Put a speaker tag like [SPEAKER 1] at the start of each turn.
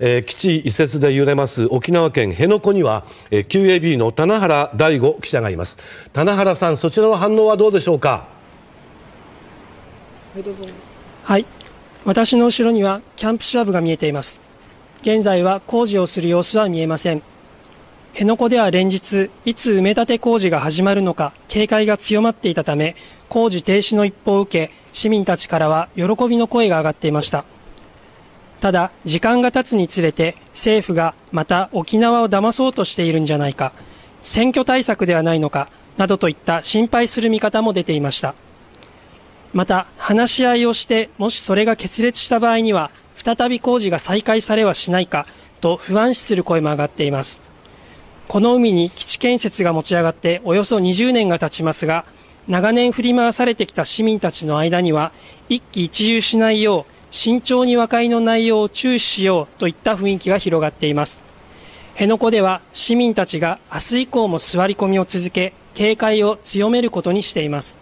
[SPEAKER 1] えー、基地移設で揺れます沖縄県辺野古には、えー、QAB の棚原大吾記者がいます。棚原さんそちらの反応はどうでしょうか？
[SPEAKER 2] はい。私の後ろにはキャンプシラブが見えています。現在は工事をする様子は見えません。辺野古では連日いつ埋め立て工事が始まるのか警戒が強まっていたため工事停止の一報を受け市民たちからは喜びの声が上がっていました。ただ時間が経つにつれて政府がまた沖縄を騙そうとしているんじゃないか選挙対策ではないのかなどといった心配する見方も出ていました。また話し合いをしてもしそれが決裂した場合には再び工事が再開されはしないかと不安視する声も上がっています。この海に基地建設が持ち上がっておよそ20年が経ちますが長年振り回されてきた市民たちの間には一喜一憂しないよう慎重に和解の内容を注視しようといった雰囲気が広がっています。辺野古では市民たちが明日以降も座り込みを続け警戒を強めることにしています。